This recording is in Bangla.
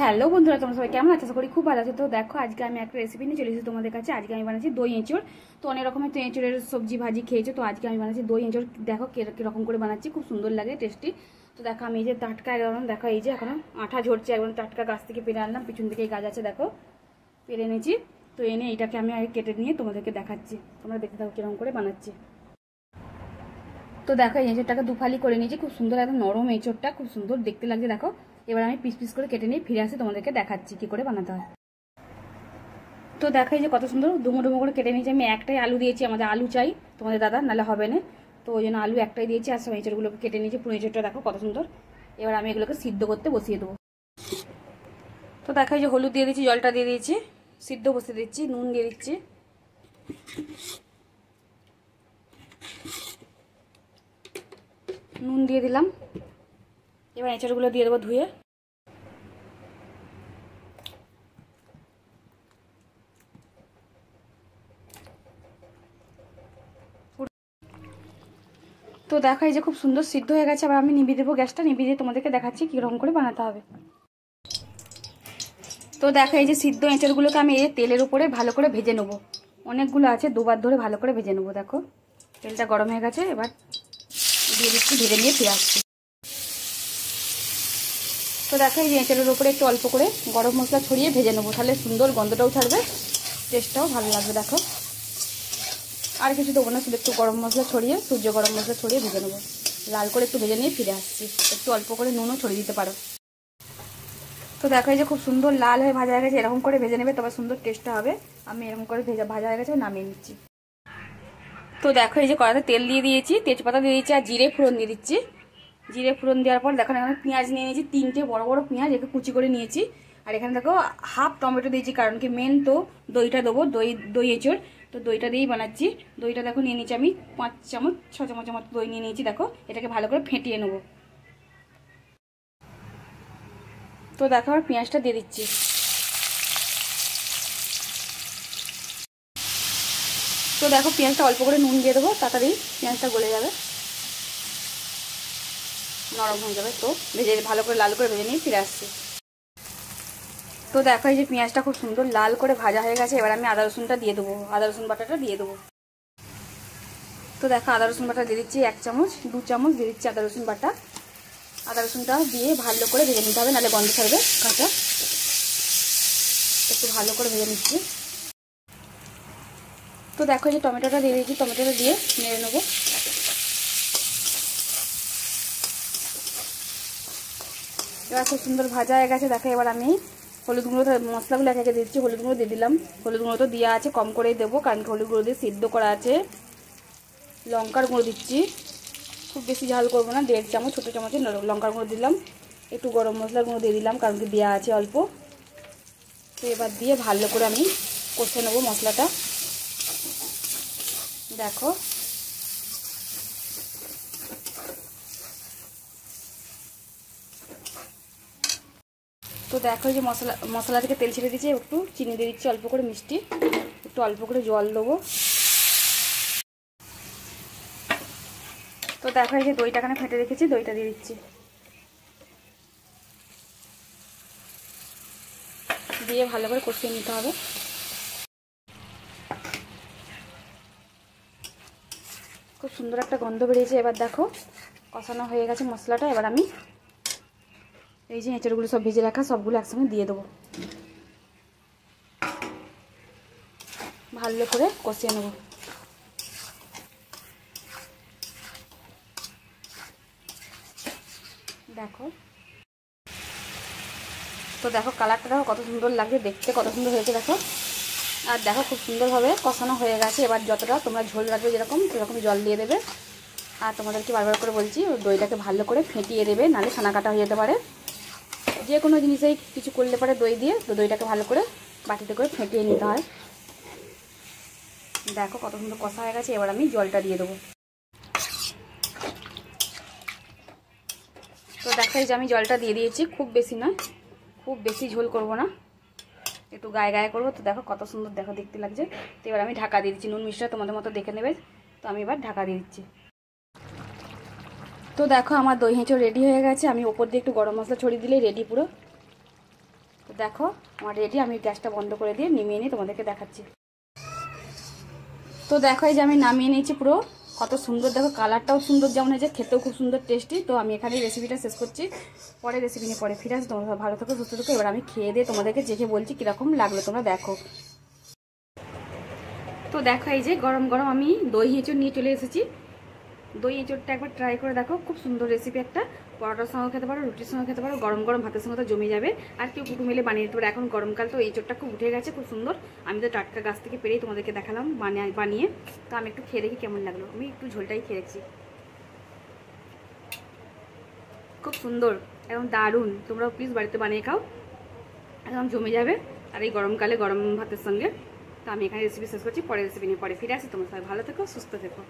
হ্যালো বন্ধুরা, তোমরা সবাই কেমন আছো? করি খুব ভালো আছে। তো দেখো, আজকে আমি একটা রেসিপি নিয়ে চলে এসেছি তোমাদের কাছে। আজকে আমি বানাচ্ছি দই এঁচড়। তো অনেক রকমের তো এঁচড়ের সবজি ভাজি খেয়েছো। তো আজকে আমি বানাচ্ছি দই এঁচড়। দেখো কীরকম করে বানাচ্ছি, খুব সুন্দর লাগে টেস্টি তো দেখো, আমি এই যে টাটকা একদম, দেখো, এই যে এখন আঠা ঝরছে, একদম টাটকা গাছ থেকে পেরে আনলাম। পিছন থেকে এই গাছ আছে, দেখো, পেরে এনেছি। তো এনে এটাকে আমি আগে কেটে নিয়ে তোমাদেরকে দেখাচ্ছি। তোমরা দেখতে থাকো কীরকম করে বানাচ্ছি। তো দেখো, এই এঁচড়টাকে দুফালি করে নিয়েছি। খুব সুন্দর, একদম নরম এঁচড়টা, খুব সুন্দর দেখতে লাগছে, দেখো। এবার আমি পিস পিস করে কেটে নিয়ে ফিরে আসি, তোমাদেরকে দেখাচ্ছি কি করে বানাতে হয়। তো দেখাই যে কত সুন্দর ডুমো ডুমো করে কেটে নিয়েছি। আমি একটাই আলু দিয়েছি আমাদের আলু চাই, তোমাদের দাদা, নাহলে হবে না। তো ওই জন্য আলু একটাই দিয়েছি, আর সব কেটে নিয়েছি পুরো দেখো কত সুন্দর। এবার আমি এগুলোকে সিদ্ধ করতে বসিয়ে দেবো। তো দেখাই যে হলুদ দিয়ে দিচ্ছি জলটা দিয়ে দিয়েছি, সিদ্ধ বসিয়ে দিচ্ছি, নুন দিয়ে দিচ্ছি। নুন দিয়ে দিলাম। এবার এঁচড়গুলো দিয়ে দেবো ধুয়ে। তো দেখাই যে খুব সুন্দর সিদ্ধ হয়ে গেছে আবার আমি নিবিয়ে দেবো গ্যাসটা, নিবিয়ে দিয়ে তোমাদেরকে দেখাচ্ছি কীরকম করে বানাতে হবে। তো দেখাই যে সিদ্ধ এঁচড়গুলোকে আমি এই তেলের উপরে ভালো করে ভেজে নেব। অনেকগুলো আছে, দুবার ধরে ভালো করে ভেজে নেব, দেখো। তেলটা গরম হয়ে গেছে, এবার দিয়ে দিচ্ছি ভেজে নিয়ে ফিরে আসছি। তো দেখো এই এঁচড়ের উপরে একটু অল্প করে গরম মশলা ছড়িয়ে ভেজে নেব। তাহলে সুন্দর গন্ধটাও ছাড়বে টেস্টটাও ভালো লাগবে, দেখো। আর কিছু দেবো না, শুধু একটু গরম মশলা ছড়িয়ে, সূর্য গরম মশলা ছড়িয়ে ভেজে নেব। লাল করে একটু ভেজে নিয়ে ফিরে আসছি। একটু অল্প করে নুনও ছড়িয়ে দিতে পারো। তো দেখো এই যে খুব সুন্দর লাল হয়ে ভাজা হয়ে গেছে, এরকম করে ভেজে নেবে, তবে সুন্দর টেস্টটা হবে। আমি এরকম করে ভেজা ভাজা হয়ে গেছে, নামিয়ে নিচ্ছি। তো দেখো এই যে কড়াতে তেল দিয়ে দিয়েছি, তেজপাতা দিয়ে দিচ্ছি আর জিরে ফোড়ন দিয়ে দিচ্ছি। জিরে ফোড়ন দেওয়ার পর দেখো এখানে পেঁয়াজ নিয়ে নিয়েছি, তিনটে বড় বড় পেঁয়াজ, একে কুচি করে নিয়েছি। আর এখানে দেখো হাফ টমেটো দিয়েছি, কারণ কি মেন তো দইটা দেবো, দই দই এঁচড়। তো দইটা দিয়েই বানাচ্ছি। দইটা দেখো নিয়ে নিয়েছি আমি পাঁচ চামচ, ছ চামচের মতো দই নিয়ে নিয়েছি, দেখো। এটাকে ভালো করে ফেটিয়ে নেব। তো দেখো আমার পেঁয়াজটা দিয়ে দিচ্ছি। তো দেখো, পেঁয়াজটা অল্প করে নুন দিয়ে দেবো, তাড়াতাড়ি পেঁয়াজটা গলে যাবে। নরম হয়ে যাবে। তো ভেজে ভালো করে লাল করে ভেজে নিয়ে ফিরে আসছি। তো দেখো, এই যে পেঁয়াজটা খুব সুন্দর লাল করে ভাজা হয়ে গেছে। এবার আমি আদা রসুনটা দিয়ে দেবো। আদা রসুন বাটাটা দিয়ে দেবো। তো দেখো, আদা রসুন বাটা দিয়ে দিচ্ছি এক চামচ, দু চামচ দিয়ে দিচ্ছি আদা রসুন বাটা। আদা রসুনটা দিয়ে ভালো করে ভেজে নিতে হবে, নাহলে গন্ধ ছাড়বে কাঁচা। একটু ভালো করে ভেজে নিচ্ছি। তো দেখো যে টমেটোটা দিয়ে দিয়েছি, টমেটোটা দিয়ে নেড়ে নেব। এবার খুব সুন্দর ভাজা হয়ে গেছে। দেখো, এবার আমি হলুদ গুঁড়ো মশলাগুলো একে দিচ্ছি। হলুদ গুঁড়ো দিয়ে দিলাম। হলুদ গুঁড়ো তো দেওয়া আছে, কম করেই দেবো, কারণ হলুদ গুঁড়ো দিয়ে সিদ্ধ করা আছে। লঙ্কার গুঁড়ো দিচ্ছি। খুব বেশি ঝাল করব না, দেড় চামচ, ছোটো চামচে লঙ্কার গুঁড়ো দিলাম। একটু গরম মশলার গুঁড়ো দিয়ে দিলাম, কারণ কি দেওয়া আছে অল্প। তো এবার দিয়ে ভালো করে আমি কষে নেব মশলাটা। দেখো তো দেখো যে মশলা মশলা থেকে তেল ছেড়ে দিচ্ছি একটু চিনি দিয়ে দিচ্ছি, অল্প করে মিষ্টি। একটু অল্প করে জল দেবো। তো দেখো এই যে দইটা এখানে ফেটে রেখেছি, দইটা দিয়ে দিচ্ছি। দিয়ে ভালো করে কষিয়ে নিতে হবে। খুব সুন্দর একটা গন্ধ বেরিয়েছে। এবার দেখো, কষানো হয়ে গেছে মশলাটা। এবার আমি এই যে এঁচড়গুলো সব ভেজে রাখা, সবগুলো একসঙ্গে দিয়ে দেবো। ভালো করে কষিয়ে নেব। দেখো। তো দেখো কালারটা দেখো কত সুন্দর লাগছে, দেখতে কত সুন্দর হয়েছে দেখো। আর দেখো খুব সুন্দরভাবে কষানো হয়ে গেছে। এবার যতটা তোমরা ঝোল রাখবে যেরকম সেরকম জল দিয়ে দেবে। আর তোমাদেরকে বারবার করে বলছি, দইটাকে ভালো করে ফেটিয়ে দেবে, নাহলে ছানা কাটা হয়ে যেতে পারে। যে কোনো জিনিসেই কিছু করলে পরে দই দিয়ে তো দইটাকে ভালো করে বাটিতে করে ফেটিয়ে নিতে হয়। দেখো কত সুন্দর কষা হয়ে গেছে, এবার আমি জলটা দিয়ে দেবো। তো দেখাই যে আমি জলটা দিয়ে দিয়েছি, খুব বেশি না খুব বেশি ঝোল করব না। একটু গায়ে গায়ে করব, তো দেখো কত সুন্দর দেখো, দেখতে লাগছে। তো এবার আমি ঢাকা দিয়ে দিচ্ছি, নুন মিষ্টিটা তোমাদের মতো দেখে নেবে। তো আমি এবার ঢাকা দিয়ে দিচ্ছি। তো দেখো আমার দই হেঁচো রেডি হয়ে গেছে। আমি ওপর দিয়ে একটু গরম মশলা ছড়িয়ে দিলেই রেডি পুরো। তো দেখো, আমার রেডি আমি গ্যাসটা বন্ধ করে দিয়ে নিমিয়ে নিয়ে তোমাদেরকে দেখাচ্ছি। তো দেখো, এই যে আমি নামিয়ে নিয়েছি পুরো। কত সুন্দর, দেখো কালারটাও সুন্দর যেমন হয়েছে, খেতেও খুব সুন্দর টেস্টি তো আমি এখানে রেসিপিটা শেষ করছি। পরে রেসিপি নিয়ে পরে ফিরে আসি তোমরা ভালো থাকো, সুস্থ থাকো। এবার আমি খেয়ে দিয়ে তোমাদেরকে চেখে বলছি কীরকম লাগল, তোমরা দেখো। তো দেখো, এই যে গরম গরম আমি দই এঁচড় নিয়ে চলে এসেছি। দই এঁচড়টা একবার ট্রাই করে দেখো। খুব সুন্দর রেসিপি একটা। পরোটার সঙ্গে খেতে পারো রুটির সঙ্গে খেতে পারো, গরম গরম ভাতের সঙ্গে তো জমে যাবে। আর কেউ কুটু মিলে বানিয়ে দিতে পারে। এখন গরমকাল তো এই চোরটা খুব উঠে গেছে, খুব সুন্দর। আমি তো টাটকা গাছ থেকে পেরেই তোমাদেরকে দেখালাম বানিয়ে বানিয়ে। তো আমি একটু খেয়ে দেখি কেমন লাগল। আমি একটু ঝোলটাই খেয়ে দেখছি। খুব সুন্দর, একদম দারুণ। তোমরাও প্লিজ বাড়িতে বানিয়ে খাও। একদম জমে যাবে। আর এই গরমকালে গরম ভাতের সঙ্গে। তো আমি এখানে রেসিপি শেষ করছি পরে রেসিপি নিয়ে পরে ফিরে আসি। তোমরা সবাই ভালো থেকো, সুস্থ থেকো।